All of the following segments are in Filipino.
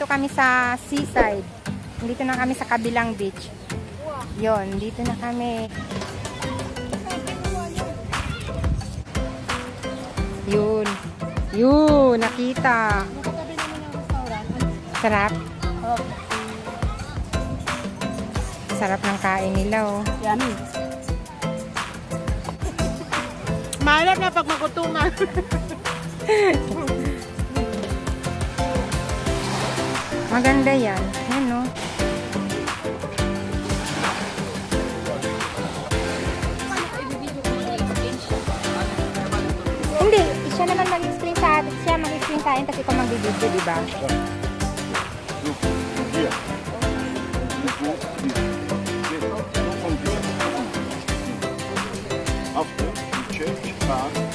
nandito kami sa seaside. Nandito na kami sa kabilang beach. Yon, dito na kami. Yun. Yun, nakita. Sarap. Sarap ng kain nila, oh. yummy. Mahirap na pag magutuman. Maganda yan. Yan, no? Hindi, siya naman mag-explain sa atin. Siya mag-explain sa atin kasi ikaw mag-video, di ba? After you change car.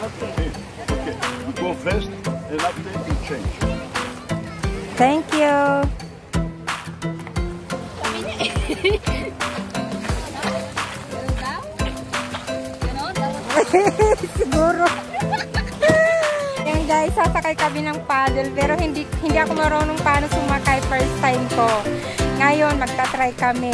Okay. Okay. You go first, and after you change. Thank you. Siguro. Yan guys, sasakay kami ng paddle pero hindi hindi ako marunong paano sumakay first time ko. Ngayon, magta-try kami.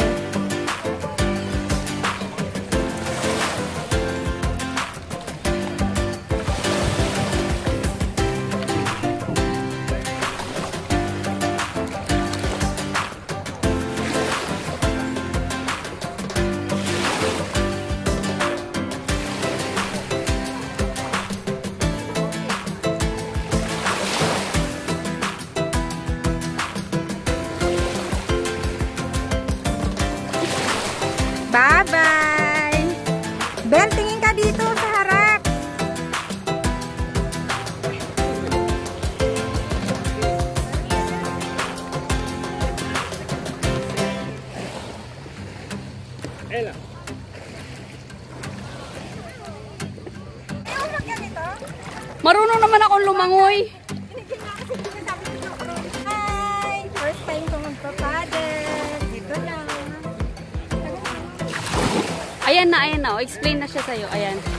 Marunong naman akong lumangoy. Hi! First time ko magpapaddle. Dito lang. Ayan na, ayan na. O, explain na siya sa'yo. Ayan. You.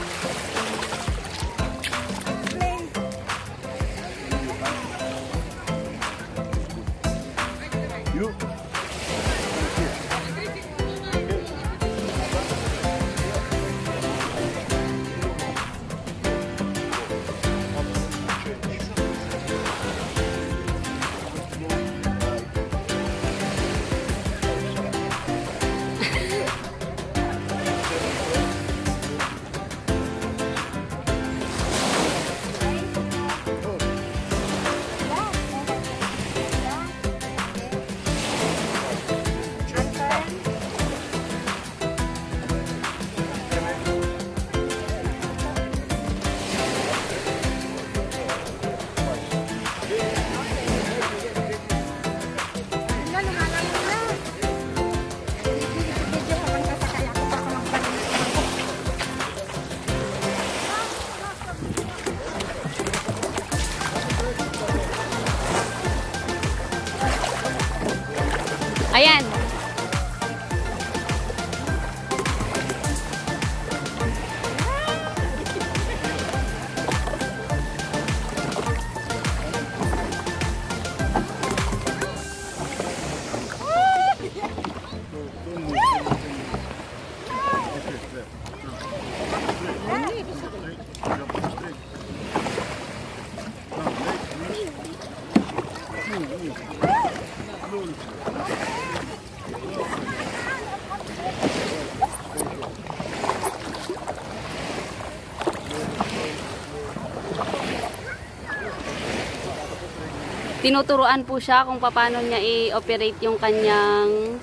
Tinuturuan po siya kung paano niya i-operate yung kanyang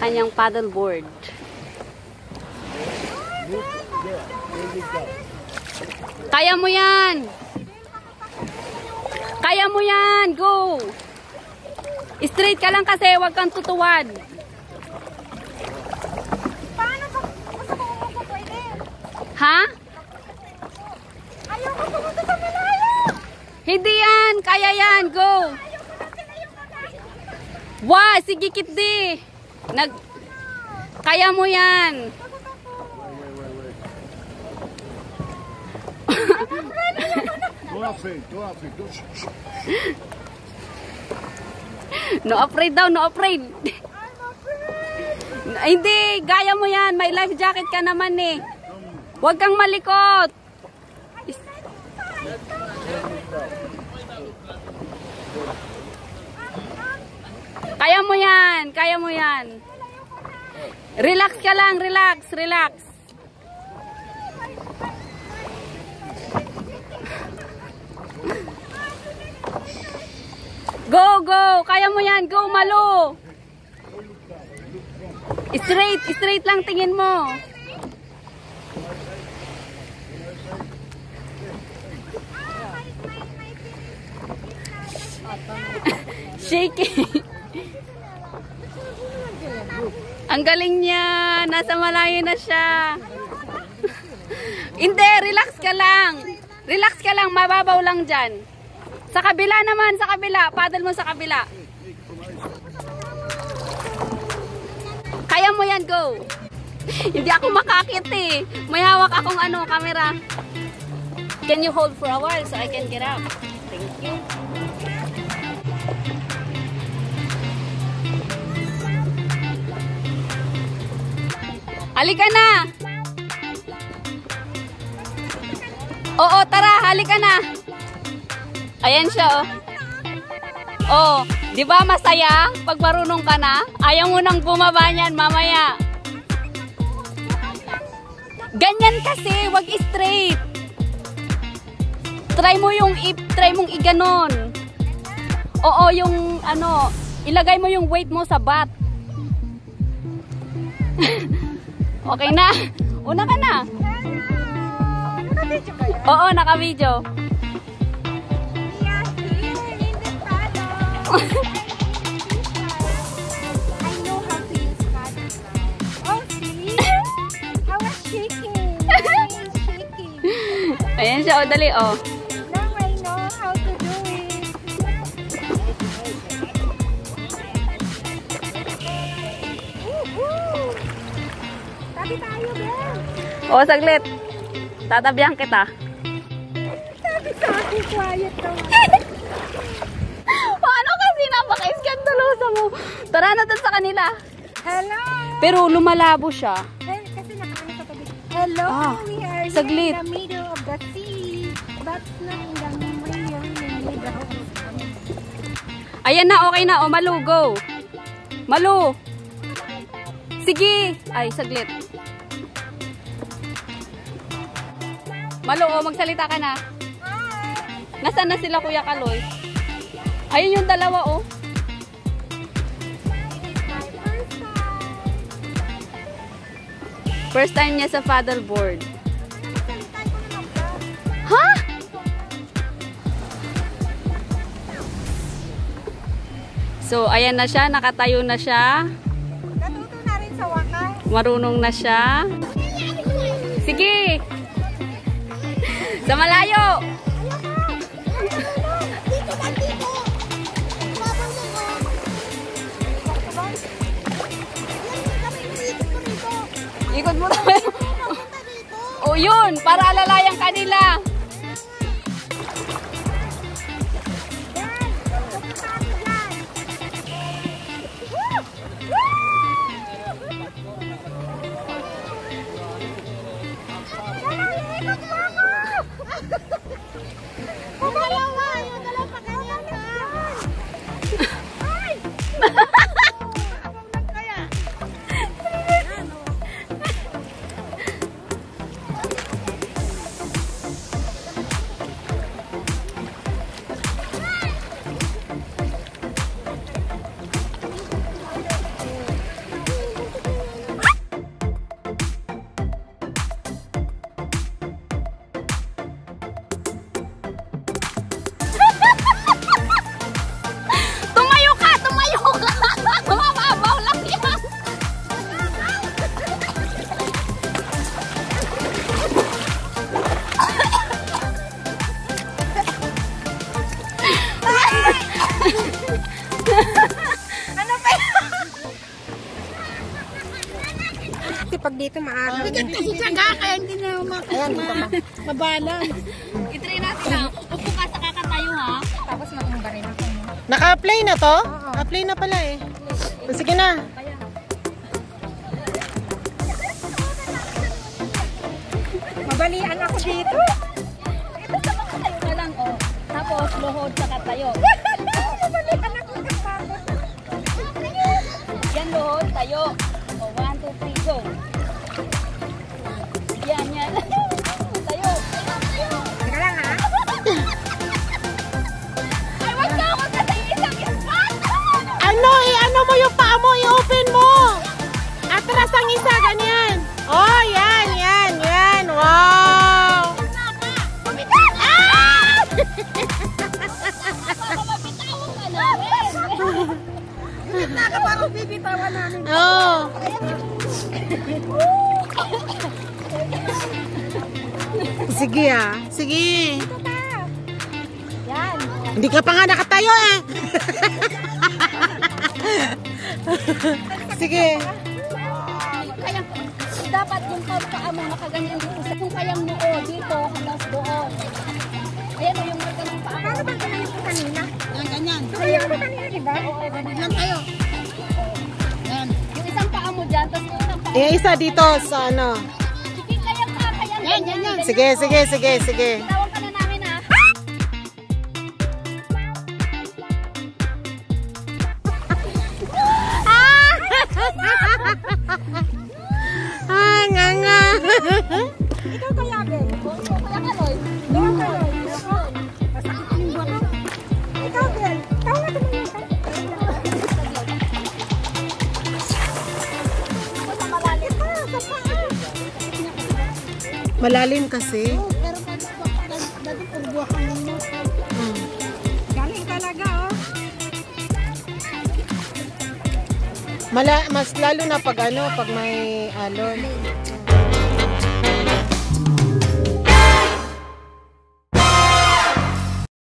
kanyang paddleboard. Kaya mo yan! Kaya mo yan. Go. Straight ka lang kasi. Huwag kang tutuwad. Paano ba? Gusto ko pwede. Ha? Ayoko pumunta sa malayo. Hindi yan. Kaya yan. Go. Wow, sige kitdi. Nag Kaya mo yan. Don't afraid. No afraid daw, no afraid. Hindi, gaya mo yan. May life jacket ka naman eh. Huwag kang malikot. Kaya mo yan, kaya mo yan. Relax ka lang, relax, relax. Go, go! Kaya mo yan! Go, malo! Straight, straight lang tingin mo. Shaking. Ang galing niya. Nasa malayo na siya. Hindi, relax ka lang. Relax ka lang, mababaw lang dyan. Sa kabila naman, sa kabila. Paddle mo sa kabila. Kaya mo yan, go. Hindi ako makakit eh. May hawak akong ano, camera. Can you hold for a while so I can get up? Thank you. Halika na! Oo, tara, halika na. Ayan siya, oh. Oh, di ba masaya pag marunong ka na? Ayaw mo nang bumaba niyan mamaya. Ganyan kasi, wag straight. Try mo yung i try mong iganon. Oo, yung ano, ilagay mo yung weight mo sa bat. okay na. Una ka na. Nakabidyo kayo? Oo, naka-video. We are here in the paddle. I know how to use O, saglit. Tatabihan kita. Sabi sa akin, quiet naman. Paano kasi napaka-iskandalosa mo? Tara na dun sa kanila. Hello! Pero lumalabo siya. Well, kasi nakaano sa tabi. Hello, Ah, we are saglit. in the middle of the sea. But not in the middle, in the middle of the sea. Ayan na, okay na. O, Malu, go. Malu. Sige. Ay, saglit. Malu, o, magsalita ka na. Nasaan na sila, Kuya Kaloy? Ayun yung dalawa, oh. First time. Niya sa paddleboard. Ha? So, ayan na siya. Nakatayo na siya. Natuto na rin sa wakas. Marunong na siya. Sige! Ko rito. Ikot mo tayo. O yun, para alalayan kanila. Pag dito maaraw. Kasi tsaga, kaya hindi na mak- ma- mabalan. I-try natin ha. Upo ka sa kakatayo ha. Tapos matumba rin ako. Naka-apply na to? Apply na pala eh. Sige na. Mabalian ako dito. Ito sa kakatayo ka lang oh. Tapos luhod sa katayo. Mabalian ako kapagod. Yan luhod, tayo. Go. Yan, yan. tayo. Teka lang ha. Ay, wag ka ako kasi isang ispat. Ano, i-ano mo yung paa mo, i-open mo. Atras ang isa, ganyan. Oh, yan, yan, yan. Wow. Ah! Mabitawan ka namin. Parang bibitawan namin. Oh. Sige ah. Sige. Yan. Hindi ka pa nga nakatayo eh. Sige. Kaya, dapat yung pagkaa mo nakaganyan dito. Sa kung kayang noo dito, hanggang doon. Ayan o, yung marka ng paa. Paano ba ginawa ko kanina? Yan, ganyan. Kaya ko kanina, di ba? Lang tayo. Yung isang paa mo dyan, tapos yung isa dito sa ano. Sige, kaya ka, kaya Yan, yan, yan. Sige, sige, sige, Malalim kasi. Hmm. Galing talaga, oh. Mala mas lalo na pag ano, pag may alon.